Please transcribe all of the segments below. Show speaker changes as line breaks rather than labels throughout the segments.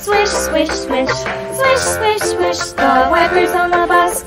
Swish, swish, swish, swish, swish, swish, the wipers on the bus.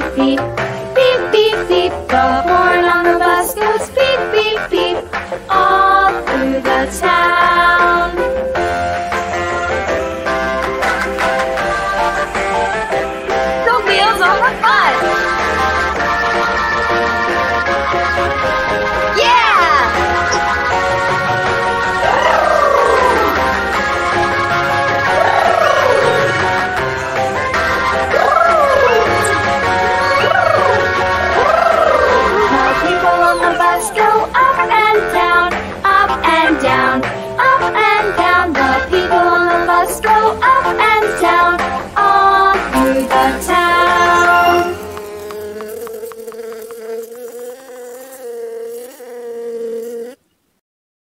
feet.